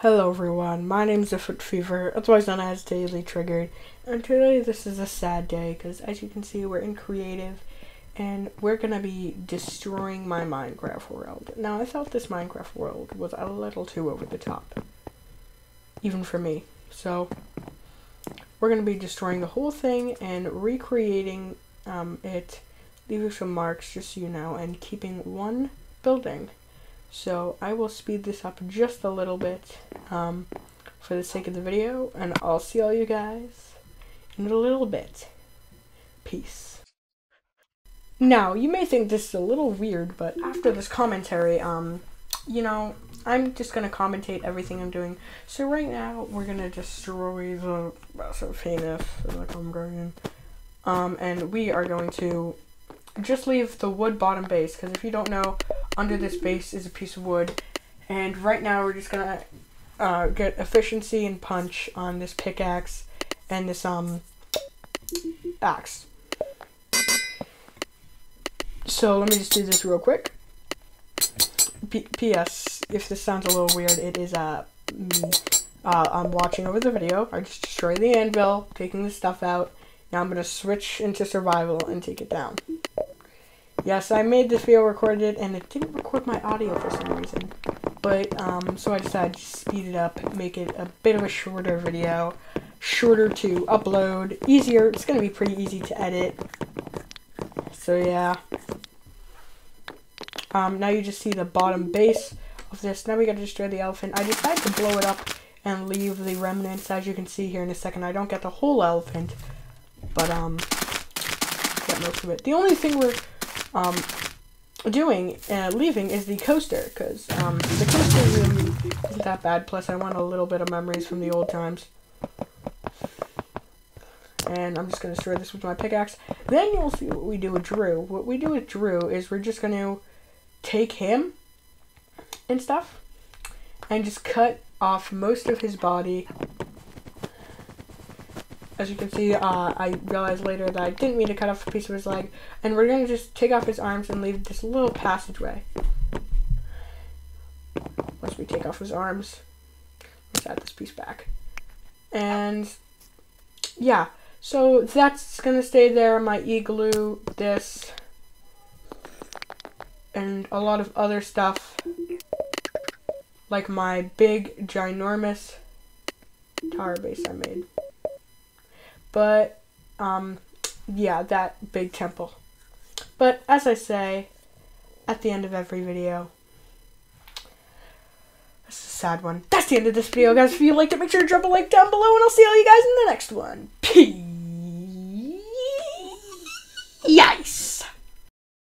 Hello everyone, my name is the Foot Fever, otherwise known as Daily Triggered, and today this is a sad day because as you can see we're in creative and we're gonna be destroying my Minecraft world. Now I thought this Minecraft world was a little too over the top, even for me, so we're gonna be destroying the whole thing and recreating um, it, leaving some marks just so you know, and keeping one building. So I will speed this up just a little bit um, for the sake of the video, and I'll see all you guys in a little bit. Peace. Now, you may think this is a little weird, but after this commentary, um, you know, I'm just gonna commentate everything I'm doing. So right now, we're gonna destroy the massive penis, I'm going um, and we are going to just leave the wood bottom base, because if you don't know, under this base is a piece of wood. And right now we're just gonna uh, get efficiency and punch on this pickaxe and this um axe. So let me just do this real quick. P.S. If this sounds a little weird, it is uh me. Uh, I'm watching over the video. I just destroyed the anvil, taking the stuff out. Now I'm gonna switch into survival and take it down. Yes, I made this video, recorded it, and it didn't record my audio for some reason. But, um, so I decided to speed it up, make it a bit of a shorter video. Shorter to upload, easier, it's gonna be pretty easy to edit. So yeah. Um, now you just see the bottom base of this. Now we gotta destroy the elephant. I decided to blow it up and leave the remnants, as you can see here in a second. I don't get the whole elephant, but, um, get most of it. The only thing we're um, doing uh, leaving is the coaster because um, the coaster really isn't that bad. Plus, I want a little bit of memories from the old times. And I'm just going to destroy this with my pickaxe. Then you'll see what we do with Drew. What we do with Drew is we're just going to take him and stuff and just cut off most of his body as you can see, uh, I realized later that I didn't mean to cut off a piece of his leg, and we're going to just take off his arms and leave this little passageway. Once we take off his arms, let's add this piece back. And, yeah, so that's going to stay there, my igloo, this, and a lot of other stuff, like my big, ginormous tower base I made. But um, yeah, that big temple. But as I say at the end of every video, this is a sad one. That's the end of this video, guys. If you liked it, make sure to drop a like down below, and I'll see all you guys in the next one. Peace.